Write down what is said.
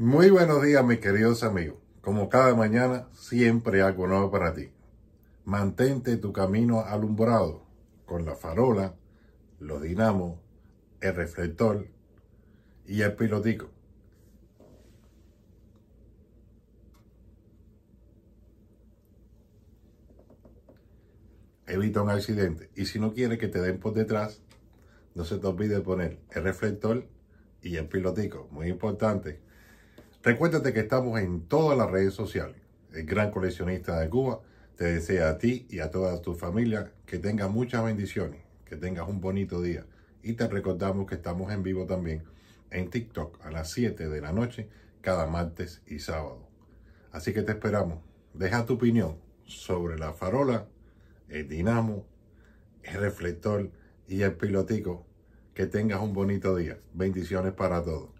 Muy buenos días, mis queridos amigos. Como cada mañana, siempre algo nuevo para ti. Mantente tu camino alumbrado con la farola, los dinamos, el reflector y el pilotico. Evita un accidente. Y si no quieres que te den por detrás, no se te olvide poner el reflector y el pilotico. Muy importante. Recuérdate que estamos en todas las redes sociales. El gran coleccionista de Cuba te desea a ti y a toda tu familia que tengas muchas bendiciones, que tengas un bonito día. Y te recordamos que estamos en vivo también en TikTok a las 7 de la noche cada martes y sábado. Así que te esperamos. Deja tu opinión sobre la farola, el dinamo, el reflector y el pilotico. Que tengas un bonito día. Bendiciones para todos.